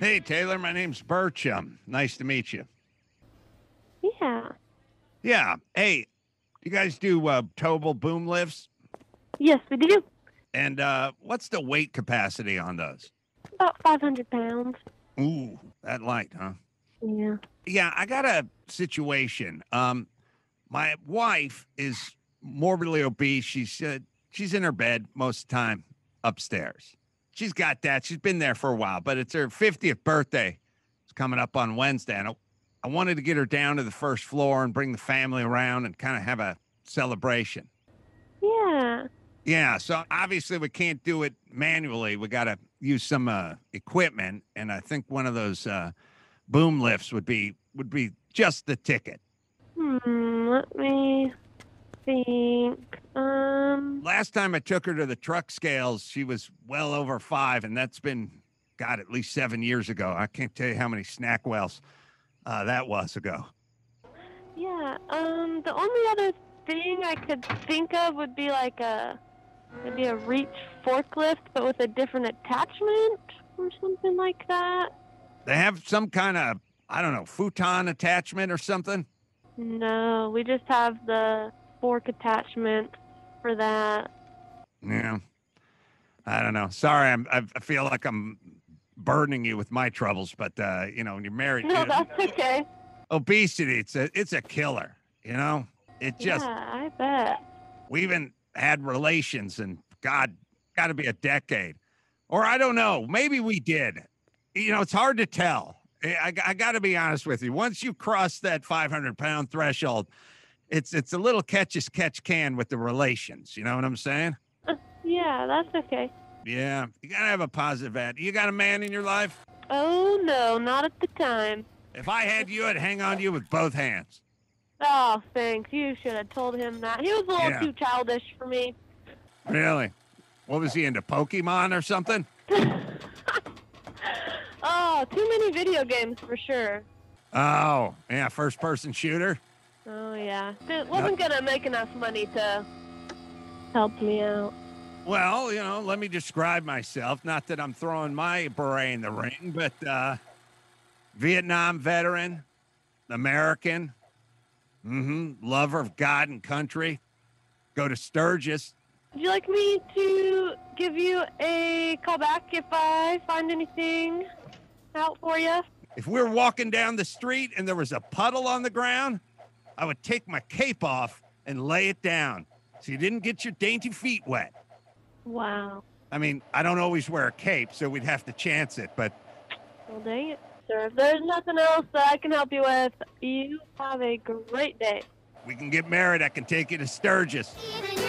Hey, Taylor, my name's Birchum. Nice to meet you. Yeah. Yeah. Hey, you guys do uh, towable boom lifts? Yes, we do. And uh, what's the weight capacity on those? About 500 pounds. Ooh, that light, huh? Yeah. Yeah, I got a situation. Um, my wife is morbidly obese. She's uh, she's in her bed most of the time upstairs. She's got that. She's been there for a while, but it's her 50th birthday. It's coming up on Wednesday, and I, I wanted to get her down to the first floor and bring the family around and kind of have a celebration. Yeah. Yeah, so obviously we can't do it manually. We got to use some uh, equipment, and I think one of those uh, boom lifts would be would be just the ticket. Hmm. Let me think. Um. Last time I took her to the truck scales, she was well over five, and that's been, God, at least seven years ago. I can't tell you how many SnackWell's uh, that was ago. Yeah. Um. The only other thing I could think of would be like a maybe a reach forklift, but with a different attachment or something like that. They have some kind of, I don't know, futon attachment or something. No, we just have the fork attachment for that. Yeah. I don't know. Sorry, I'm, I I feel like I'm burdening you with my troubles, but uh, you know, when you're married, No, you know, that's okay. obesity, it's a it's a killer. You know, it just yeah, I bet. we even had relations, and God, got to be a decade, or I don't know, maybe we did. You know, it's hard to tell. I, I got to be honest with you. Once you cross that 500 pound threshold, it's it's a little catch as catch can with the relations. You know what I'm saying? Uh, yeah, that's okay. Yeah, you gotta have a positive attitude. You got a man in your life. Oh no, not at the time. If I had you, I'd hang on to you with both hands. Oh, thanks. You should have told him that. He was a little Yeah. too childish for me. Really? What was he into? Pokemon or something? Oh, too many video games for sure. Oh, yeah, first person shooter. Oh yeah, it wasn't gonna make enough money to help me out. Well, you know, let me describe myself. Not that I'm throwing my beret in the ring, but uh, Vietnam veteran, American, mm-hmm, lover of God and country. Go to Sturgis. Would you like me to give you a call back if I find anything out for you? If we were walking down the street and there was a puddle on the ground, I would take my cape off and lay it down so you didn't get your dainty feet wet. Wow. I mean, I don't always wear a cape, so we'd have to chance it, but Well, dang it, sir. If there's nothing else that I can help you with, you have a great day. we can get married. I can take you to Sturgis. Even